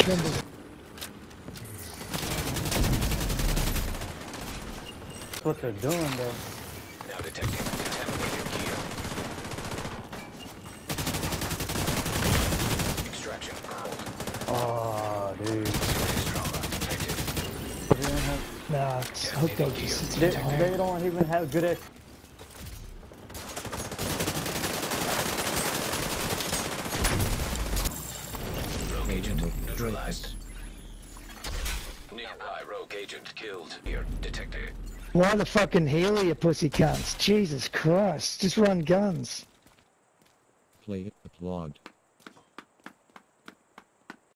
Timbers. That's what they're doing, though. Now detecting contaminated gear. Extraction called. Oh, dude. They, didn't have- Nah, it's hooked up just they, they don't even have good agent neutralized. Nearby rogue agent killed. Here detected. Why the fucking healer, you pussy cunts? Jesus Christ, just run guns. Play applaud.